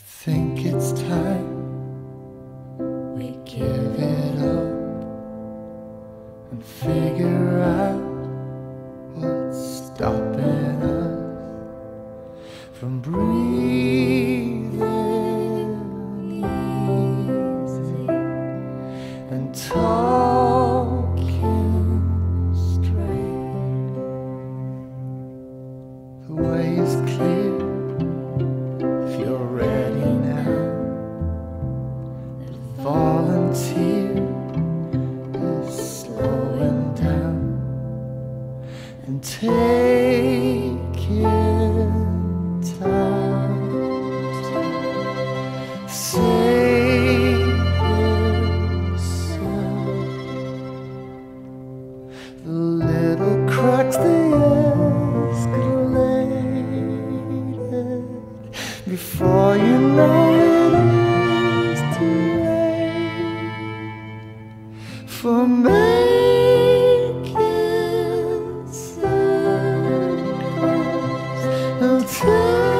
think it's time we give it up and figure out what's stopping us from breathing easy and talking straight. The way is clear before you know it for making circles time.